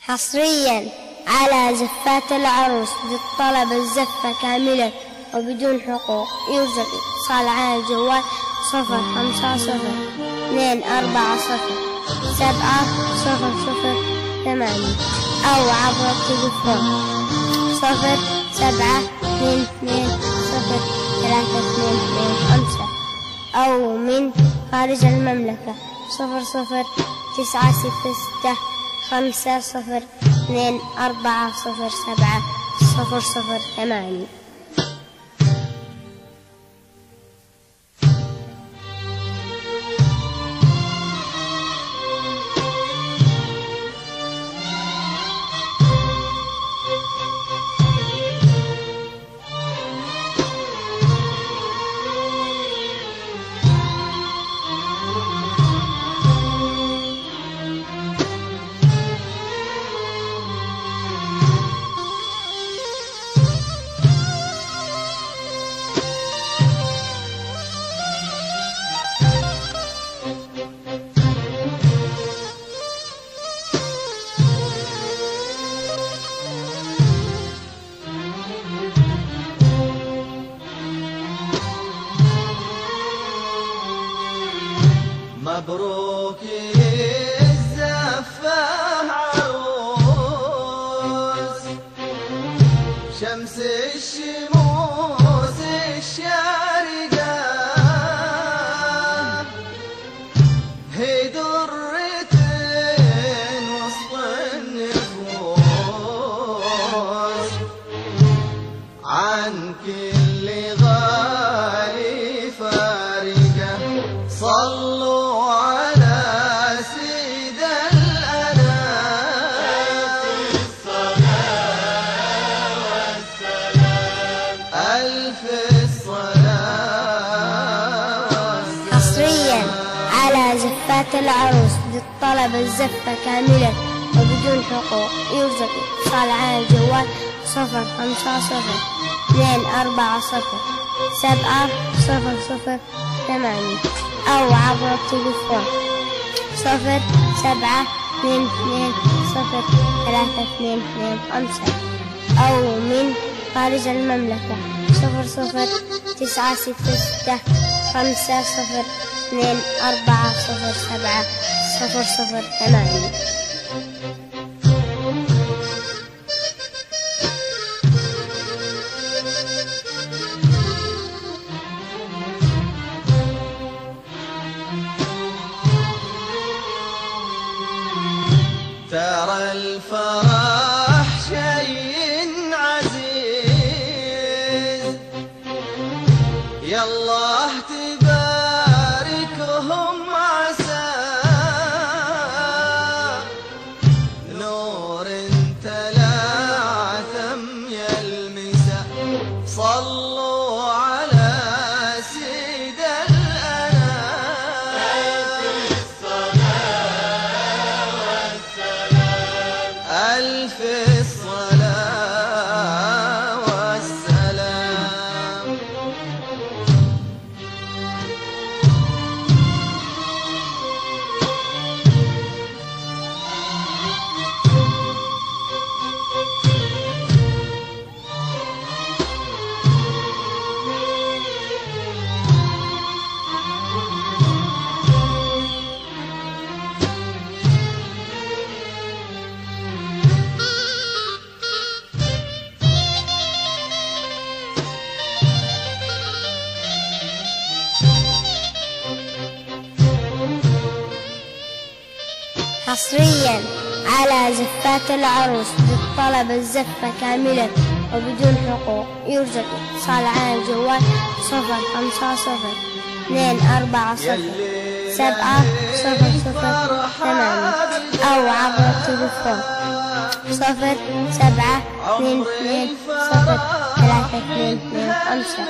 حصريا على زفات العروس للطلب الزفة كاملة وبدون حقوق. يرزق اتصال على الجوال صفر خمسة صفر اثنين أربعة صفر سبعة صفر صفر ثمانية أو عبر التليفون صفر سبعة اثنين اثنين صفر ثلاثة اثنين اثنين خمسة أو من خارج المملكة صفر صفر تسعة ستة ستة خمسة صفر اثنين أربعة صفر سبعة صفر صفر ثمانية. مبروك الزفة عروس. شمس الشموس الشارقة. هي درة وسط النفوس. عن كل زفات العروس للطلب الزفة كاملة وبدون حقوق. يرزق اتصال على الجوال صفر خمسة صفر اثنين أربعة صفر سبعة صفر صفر ثمانية أو عبر التليفون صفر سبعة اثنين اثنين صفر ثلاثة اثنين اثنين خمسة أو من خارج المملكة صفر صفر تسعة ستة ستة خمسة صفر اثنين أربعة صفر سبعة صفر صفر ثمانية ترى الفرح حصريا على زفات العروس للطلب الزفة كاملة وبدون حقوق. يرزق إتصال على الجوال صفر خمسة صفر اثنين أربعة صفر سبعة صفر صفر ثمانية أو عبر التليفون صفر سبعة اثنين اثنين صفر ثلاثة اثنين اثنين خمسة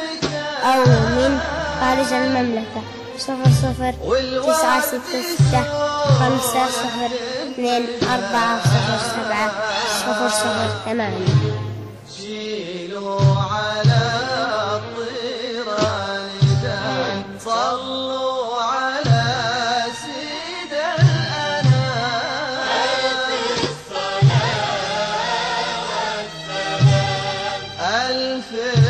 أو من خارج المملكة. صفر صفر تسعة ستة ستة خمسة صفر اثنين أربعة صفر سبعة صفر صفر ثمانية Yeah. على صلوا ألف